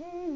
Hmm.